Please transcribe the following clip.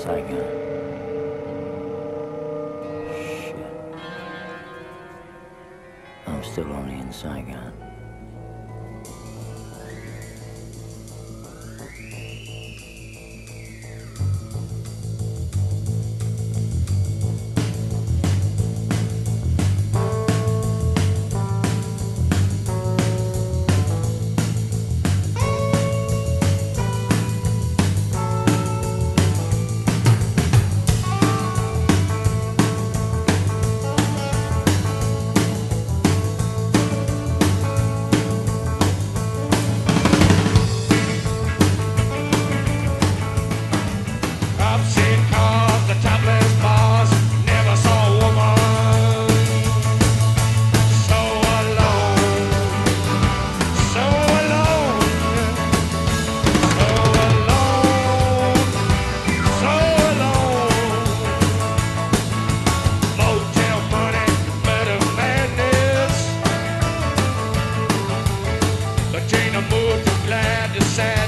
Saigon. Shit. I'm still only in Saigon. decide.